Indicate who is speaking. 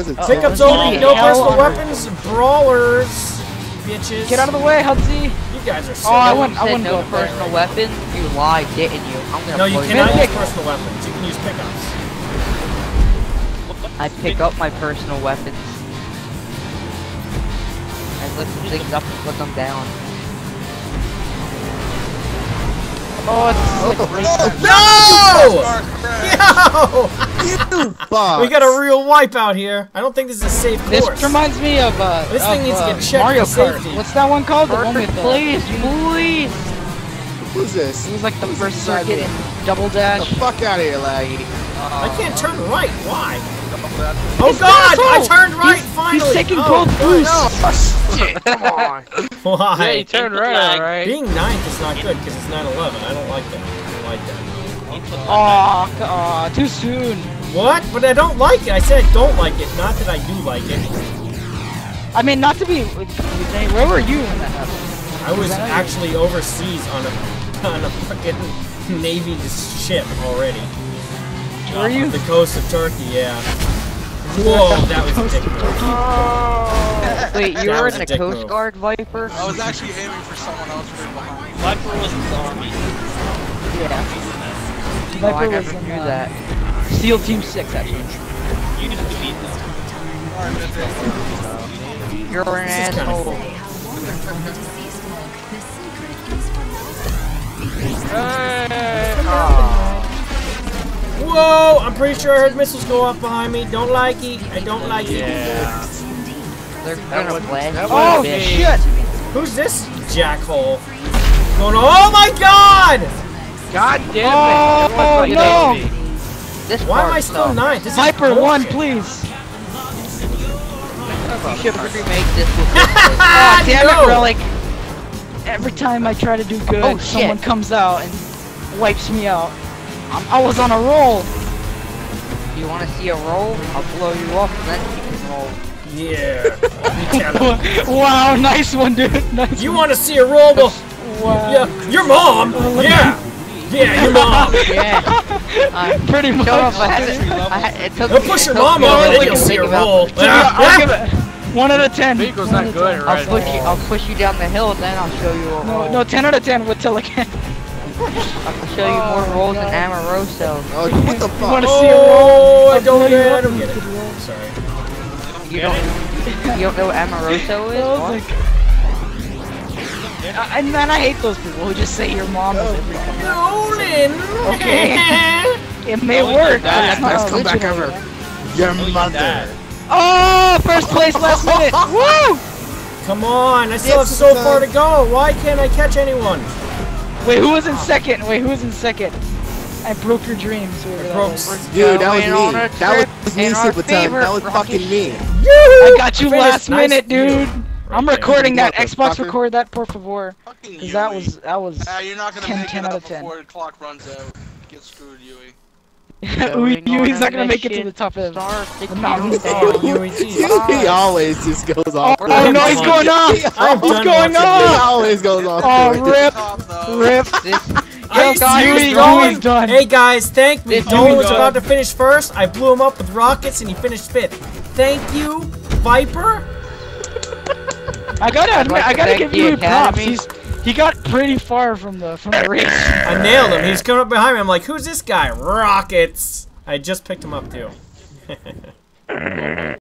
Speaker 1: There's a
Speaker 2: Pickups
Speaker 3: Oh,
Speaker 2: only, no
Speaker 3: hell
Speaker 2: personal weapons, brawlers, bitches.
Speaker 3: Get out of the way, Hudzy.
Speaker 2: You guys are so.
Speaker 3: Oh, I
Speaker 4: No
Speaker 3: wouldn't-
Speaker 4: one said
Speaker 3: wouldn't
Speaker 4: no
Speaker 3: go
Speaker 4: personal
Speaker 3: right
Speaker 4: weapons. You lied, didn't you? I'm gonna
Speaker 2: No, you
Speaker 4: blow
Speaker 2: cannot
Speaker 4: your
Speaker 2: use
Speaker 3: Pick-
Speaker 2: personal weapons. You can use pickups.
Speaker 4: I pick up my personal weapons. I lift the things up and put them down.
Speaker 3: Oh, it's like
Speaker 2: No!
Speaker 1: You
Speaker 2: Yo!
Speaker 1: box.
Speaker 2: We got a real wipeout here. I don't think this is a safe course.
Speaker 3: This reminds me of uh,
Speaker 2: This thing
Speaker 3: of,
Speaker 2: needs to
Speaker 3: uh,
Speaker 2: get checked
Speaker 3: Mario Kart.
Speaker 2: safety.
Speaker 3: What's that one called? The one with the.
Speaker 4: please, please.
Speaker 1: Who's this?
Speaker 3: It was like the
Speaker 1: Who's
Speaker 3: first
Speaker 1: inside
Speaker 3: circuit in Double
Speaker 1: Get the fuck out of here, laggy.
Speaker 2: I can't turn right. Why? Oh God! I
Speaker 3: asshole.
Speaker 2: turned right
Speaker 3: He's-
Speaker 2: finally.
Speaker 3: He's taking
Speaker 2: oh,
Speaker 3: both
Speaker 2: good.
Speaker 3: boosts.
Speaker 1: Shit, come on.
Speaker 2: Why?
Speaker 5: Yeah, you turned right, alright.
Speaker 2: Being ninth is not good because it's 9/11. I don't like that. I don't like that.
Speaker 3: Aw, aw, too soon.
Speaker 2: What? But I don't like it. I said I don't like it, not that I do like it.
Speaker 3: I mean, not to be. Where were you when that happened?
Speaker 2: I was
Speaker 3: Is that you-
Speaker 2: actually overseas on a on a fucking navy ship already.
Speaker 3: Were you?
Speaker 2: The coast of Turkey, yeah. Whoa, that was a dick move.
Speaker 4: Wait, you were in
Speaker 2: a
Speaker 4: the Coast
Speaker 2: move.
Speaker 4: Guard, Viper?
Speaker 6: I was actually aiming for someone else right behind.
Speaker 5: Viper was in the army.
Speaker 3: Yeah.
Speaker 4: Oh, I
Speaker 3: Viper was
Speaker 4: never
Speaker 3: in
Speaker 4: knew
Speaker 3: uh,
Speaker 4: that.
Speaker 3: SEAL Team 6, actually.
Speaker 5: You used to beat them.
Speaker 4: You're an
Speaker 2: This is kinda
Speaker 4: asshole.
Speaker 2: cool. Whoa! I'm pretty sure I heard missiles go off behind me. Don't like it. I don't like it.
Speaker 5: Yeah.
Speaker 4: They're gonna blast you.
Speaker 3: Oh,
Speaker 4: bitch.
Speaker 3: shit!
Speaker 2: Who's this jackhole? Going, oh my god!
Speaker 5: God damn
Speaker 3: Oh,
Speaker 5: it! Everyone's
Speaker 3: no.
Speaker 5: like me.
Speaker 4: This
Speaker 2: Why am I
Speaker 4: part
Speaker 2: still
Speaker 4: sucks.
Speaker 2: ninth? This is
Speaker 3: Viper, one, please.
Speaker 4: You should remake this with
Speaker 3: Oh, damn
Speaker 2: no.
Speaker 3: it, Rellik. Every time I try to do good,
Speaker 4: Oh,
Speaker 3: someone comes out and wipes me out. I'm, I was on a roll.
Speaker 4: You wanna see a roll? I'll blow you up and then you can roll.
Speaker 2: Yeah. You tell him.
Speaker 3: wow, nice one, dude. Nice
Speaker 2: You want to see a roll? Well,
Speaker 3: Wow.
Speaker 2: yeah. Your mom? Yeah. Yeah, your mom.
Speaker 4: Yeah. Uh,
Speaker 3: Pretty much.
Speaker 4: Shut up, I had to, I had, it took
Speaker 2: Don't push
Speaker 4: it
Speaker 2: your mom over,
Speaker 4: minute
Speaker 2: then you'll see a roll. Yeah,
Speaker 3: I'll give it one out of ten.
Speaker 5: Beagle's
Speaker 3: One
Speaker 5: not good,
Speaker 3: 10.
Speaker 5: right?
Speaker 4: I'll push you, I'll push you down the hill, then I'll show you a
Speaker 3: No,
Speaker 4: roll.
Speaker 3: no, no, ten out of ten with Telecan.
Speaker 4: I'll show you more
Speaker 3: Oh,
Speaker 4: rolls
Speaker 3: God.
Speaker 4: than Amoroso.
Speaker 1: Oh, what the
Speaker 3: You
Speaker 1: fuck?
Speaker 3: wanna see a roll?
Speaker 2: Oh, I don't
Speaker 3: I'll
Speaker 2: get it.
Speaker 3: blow
Speaker 2: I
Speaker 3: you
Speaker 2: don't get it.
Speaker 3: roll.
Speaker 2: Sorry.
Speaker 4: You don't, you don't know what Amoroso is?
Speaker 3: I
Speaker 4: What?
Speaker 3: like, I, and man, I hate those people who just say your mom is every
Speaker 2: Nolan.
Speaker 3: Okay. It may
Speaker 5: Oh,
Speaker 3: work, but
Speaker 5: that
Speaker 3: it's not
Speaker 1: Let's come back
Speaker 3: original.
Speaker 1: Your mother.
Speaker 3: Oh, first place last minute. Woo!
Speaker 2: Come on, I still have so
Speaker 1: uh,
Speaker 2: far to go. Why can't I catch anyone?
Speaker 3: Wait, who was in second? Wait, who was in second? I broke your dreams.
Speaker 2: broke-
Speaker 1: Dude, that was
Speaker 4: Going on
Speaker 1: me. That was me,
Speaker 4: in
Speaker 1: Super Time. That was fucking me.
Speaker 3: I got you
Speaker 2: Finished.
Speaker 3: last
Speaker 2: Nice
Speaker 3: minute, dude.
Speaker 2: view.
Speaker 3: I'm recording that.
Speaker 1: Motherfucker.
Speaker 3: Xbox, record that, por favor. Cause that was that was.
Speaker 6: Ah, you're not gonna
Speaker 3: 10,
Speaker 6: make
Speaker 3: 10
Speaker 6: it
Speaker 3: out of 10.
Speaker 6: before the clock runs out. Get screwed, Yui.
Speaker 3: Ooh,
Speaker 4: Going
Speaker 3: he's not gonna make it to the top of.
Speaker 4: Star
Speaker 3: The mountain
Speaker 4: six
Speaker 3: star.
Speaker 4: down.
Speaker 2: Yui,
Speaker 1: he always just goes off.
Speaker 3: Oh,
Speaker 2: I'm
Speaker 3: no, he's going off.
Speaker 2: I'm
Speaker 3: He's going
Speaker 2: watching
Speaker 1: He
Speaker 3: off.
Speaker 1: always goes off.
Speaker 3: Oh, rip, rip.
Speaker 4: This, Yo, guys,
Speaker 2: serious,
Speaker 3: Yui-
Speaker 2: Dolan?
Speaker 3: Yui's done.
Speaker 2: Hey guys, thank me.
Speaker 4: This
Speaker 2: Dolan was about to finish first. I blew him up with rockets and he finished fifth. Thank you, Viper.
Speaker 3: I gotta admit, I gotta
Speaker 4: thank
Speaker 3: give
Speaker 4: the
Speaker 3: you props. He's he got pretty far from the from the race.
Speaker 2: I nailed him. He's coming up behind me. I'm like, who's this guy? Rockets. I just picked him up too.